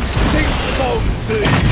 Stink bombs, these!